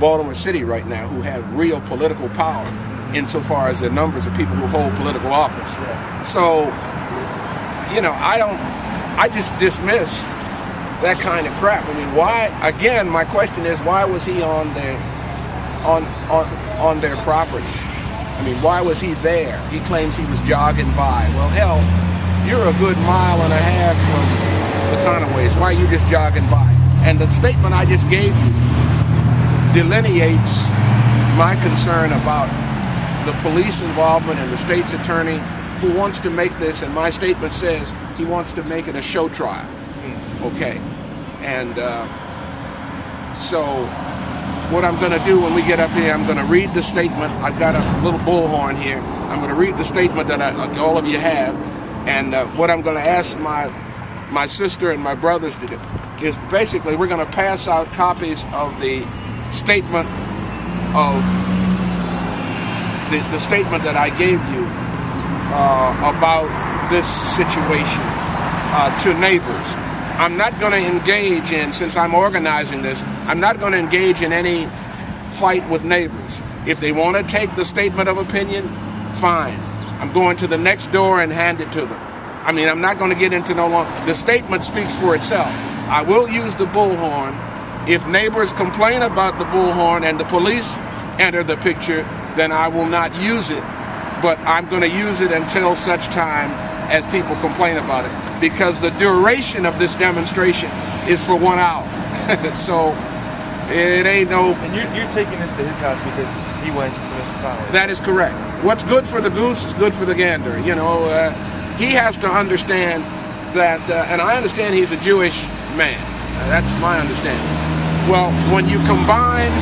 Baltimore City right now who have real political power insofar as the numbers of people who hold political office. So, you know, I don't, I just dismiss that kind of crap. I mean, why? Again, my question is, why was he on their, on on on their property? I mean, why was he there? He claims he was jogging by. Well, hell, you're a good mile and a half from the Conaways. Why are you just jogging by? And the statement I just gave you delineates my concern about the police involvement and the state's attorney who wants to make this, and my statement says he wants to make it a show trial. Okay. And uh, so what I'm going to do when we get up here, I'm going to read the statement. I've got a little bullhorn here. I'm going to read the statement that I, all of you have. And uh, what I'm going to ask my my sister and my brothers to do is basically we're going to pass out copies of the statement of the, the statement that I gave you uh, about this situation uh, to neighbors. I'm not going to engage in, since I'm organizing this, I'm not going to engage in any fight with neighbors. If they want to take the statement of opinion, fine. I'm going to the next door and hand it to them. I mean, I'm not going to get into no long. The statement speaks for itself. I will use the bullhorn. If neighbors complain about the bullhorn and the police enter the picture, then I will not use it. But I'm going to use it until such time as people complain about it. Because the duration of this demonstration is for one hour. so it ain't no. And you're, you're taking this to his house because he went to Mr. Conaway. That is correct. What's good for the goose is good for the gander. You know, uh, he has to understand that, uh, and I understand he's a Jewish man. Uh, that's my understanding. Well, when you combine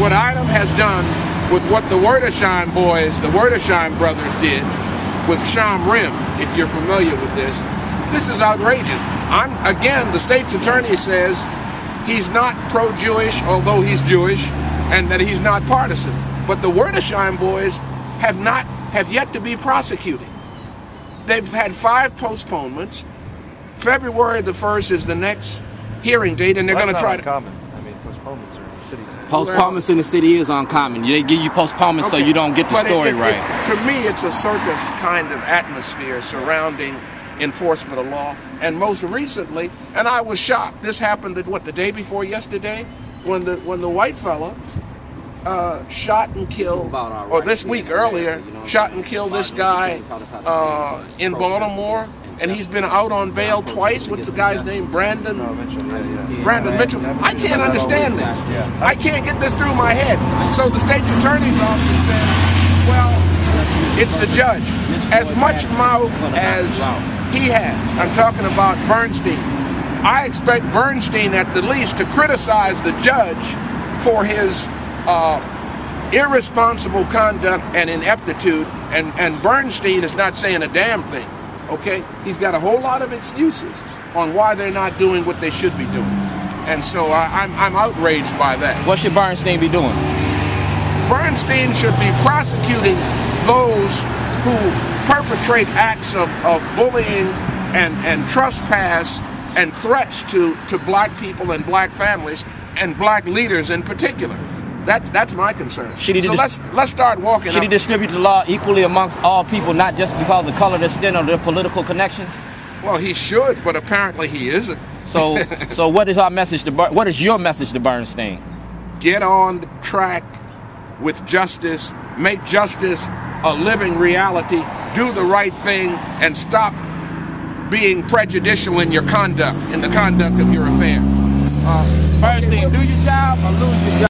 what Adam has done with what the Werdesheim boys, the Werdesheim brothers did with Shomrim, if you're familiar with this, this is outrageous. I'm again, the state's attorney says he's not pro-Jewish, although he's Jewish, and that he's not partisan. But the Werdesheim boys have not have yet to be prosecuted. They've had five postponements. February the first is the next hearing date, and they're Well, going to try to. Uncommon. I mean, postponements are cities. Postponements in the city is uncommon. They give you postponements so you don't get the But story it- right. to me, it's a circus kind of atmosphere surrounding enforcement of law. And most recently, and I was shocked. This happened what the day before yesterday, when the when the white fella uh, shot and killed, or this week earlier, shot and killed this guy uh, in Baltimore, and he's been out on bail twice. What's the guy's name? Brandon. Brandon Mitchell. I can't understand this. I can't get this through my head. So the state's attorney's office said, well, it's the judge. As much mouth as he has, I'm talking about Bernstein. I expect Bernstein at the least to criticize the judge for his uh, irresponsible conduct and ineptitude, and, and Bernstein is not saying a damn thing. Okay? He's got a whole lot of excuses on why they're not doing what they should be doing. And so I, I'm, I'm outraged by that. What should Bernstein be doing? Bernstein should be prosecuting those who perpetrate acts of, of bullying and, and trespass and threats to, to black people and black families and black leaders in particular. That, that's my concern. Should he so let's, let's start walking Should he distribute the law equally amongst all people, not just because of the color of their skin or their political connections? Well, he should, but apparently he isn't. So, so what is our message to Ber- what is your message to Bernstein? get on the track with justice, make justice a living reality, do the right thing, and stop being prejudicial in your conduct, in the conduct of your affairs. Uh, Bernstein, do your job or lose your job.